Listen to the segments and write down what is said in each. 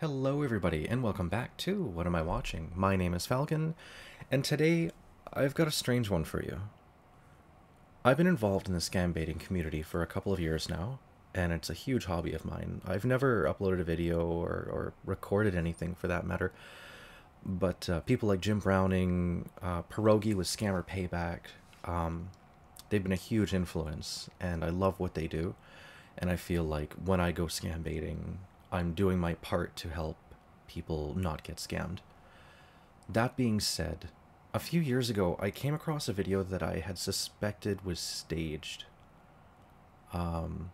Hello, everybody, and welcome back to What Am I Watching? My name is Falcon, and today I've got a strange one for you. I've been involved in the scam baiting community for a couple of years now, and it's a huge hobby of mine. I've never uploaded a video or, or recorded anything for that matter, but uh, people like Jim Browning, uh, Pierogi with Scammer Payback, um, they've been a huge influence, and I love what they do. And I feel like when I go scam baiting, I'm doing my part to help people not get scammed. That being said, a few years ago, I came across a video that I had suspected was staged. Um,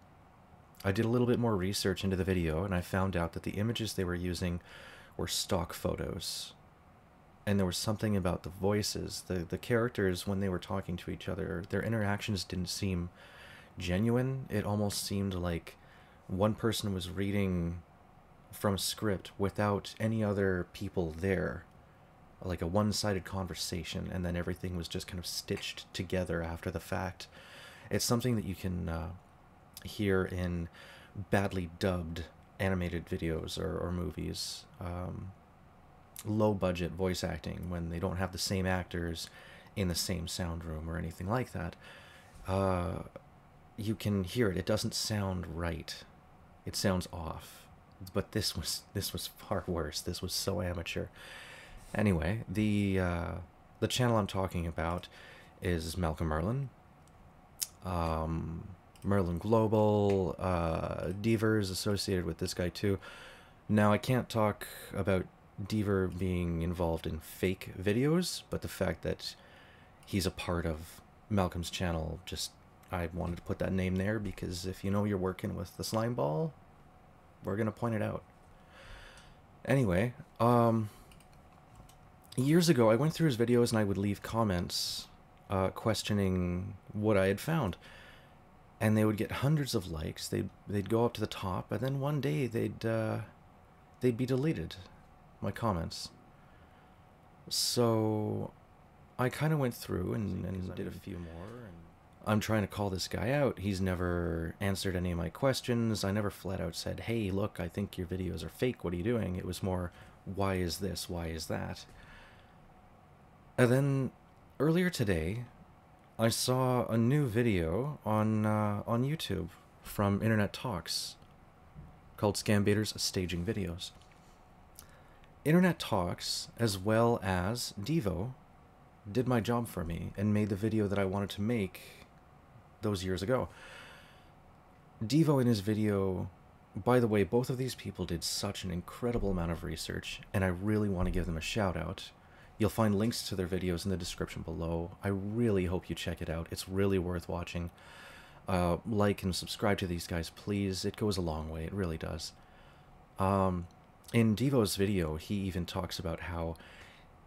I did a little bit more research into the video, and I found out that the images they were using were stock photos. And there was something about the voices, the, the characters, when they were talking to each other, their interactions didn't seem genuine. It almost seemed like one person was reading from script without any other people there. Like a one-sided conversation and then everything was just kind of stitched together after the fact. It's something that you can uh, hear in badly dubbed animated videos or, or movies. Um, low budget voice acting when they don't have the same actors in the same sound room or anything like that. Uh, you can hear it. It doesn't sound right. It sounds off but this was this was far worse. This was so amateur. Anyway, the uh, the channel I'm talking about is Malcolm Merlyn. Um, Merlyn Global, uh, Deaver's associated with this guy too. Now I can't talk about Deaver being involved in fake videos, but the fact that he's a part of Malcolm's channel, just I wanted to put that name there because if you know you're working with the slime ball, we're gonna point it out. Anyway, um, years ago I went through his videos and I would leave comments uh, questioning what I had found, and they would get hundreds of likes. They'd they'd go up to the top, and then one day they'd uh, they'd be deleted, my comments. So I kind of went through and, and did a few more. And I'm trying to call this guy out. He's never answered any of my questions. I never flat out said, hey, look, I think your videos are fake. What are you doing? It was more, why is this? Why is that? And then earlier today, I saw a new video on, uh, on YouTube from Internet Talks called Scam Baiters Staging Videos. Internet Talks, as well as DEYO, did my job for me and made the video that I wanted to make those years ago. DEYO in his video, by the way, both of these people did such an incredible amount of research, and I really want to give them a shout out. You'll find links to their videos in the description below. I really hope you check it out. It's really worth watching. Uh, like and subscribe to these guys, please. It goes a long way. It really does. Um, in DEYO's video, he even talks about how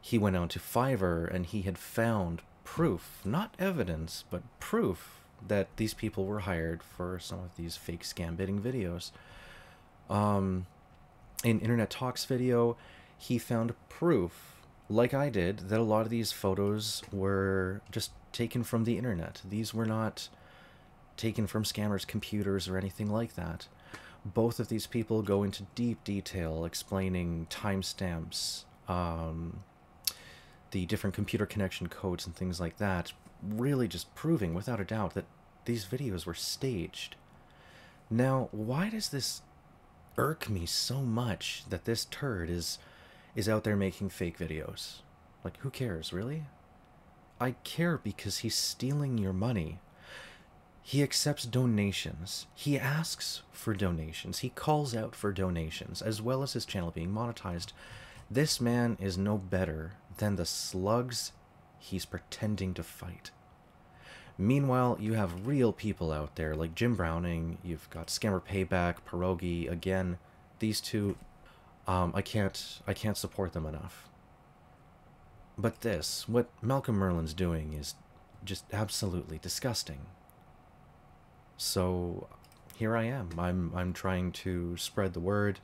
he went on to Fiverr and he had found proof, not evidence, but proof that these people were hired for some of these fake scam baiting videos. Um, in Internet Talks video, he found proof, like I did, that a lot of these photos were just taken from the internet. These were not taken from scammers' computers or anything like that. Both of these people go into deep detail explaining timestamps, um, the different computer connection codes and things like that, really just proving without a doubt that these videos were staged. Now, why does this irk me so much that this turd is is out there making fake videos? Like who cares, really? I care because he's stealing your money. He accepts donations. He asks for donations. He calls out for donations, as well as his channel being monetized. This man is no better than the slugs he's pretending to fight. Meanwhile, you have real people out there like Jim Browning, you've got Scammer Payback, Pierogi, again, these two, um, I can't, I can't support them enough. But this, what Malcolm Merlyn's doing is just absolutely disgusting. So here I am. I'm I'm trying to spread the word.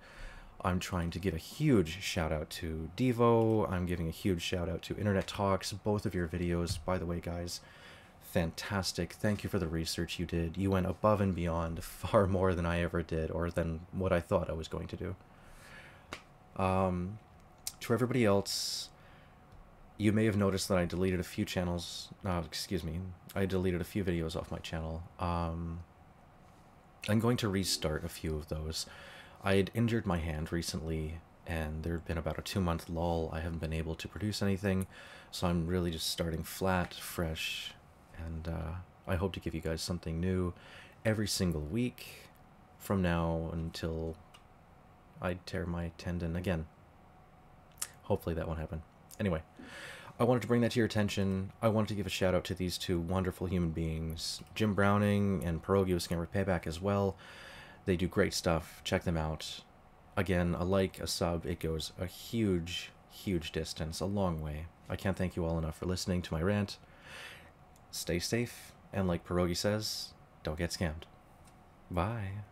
I'm trying to give a huge shout out to DEYO. I'm giving a huge shout out to Internet Talks. Both of your videos, by the way, guys, fantastic. Thank you for the research you did. You went above and beyond far more than I ever did or than what I thought I was going to do. Um, to everybody else, you may have noticed that I deleted a few channels. Uh, excuse me. I deleted a few videos off my channel. Um, I'm going to restart a few of those. I had injured my hand recently, and there had been about a two month lull. I haven't been able to produce anything, so I'm really just starting flat, fresh, and uh, I hope to give you guys something new every single week from now until I tear my tendon again. Hopefully that won't happen. Anyway, I wanted to bring that to your attention. I wanted to give a shout out to these two wonderful human beings, Jim Browning and Pierogi with Scammer Payback as well. They do great stuff. Check them out. Again, a like, a sub, it goes a huge, huge distance, a long way. I can't thank you all enough for listening to my rant. Stay safe, and like Pierogi says, don't get scammed. Bye.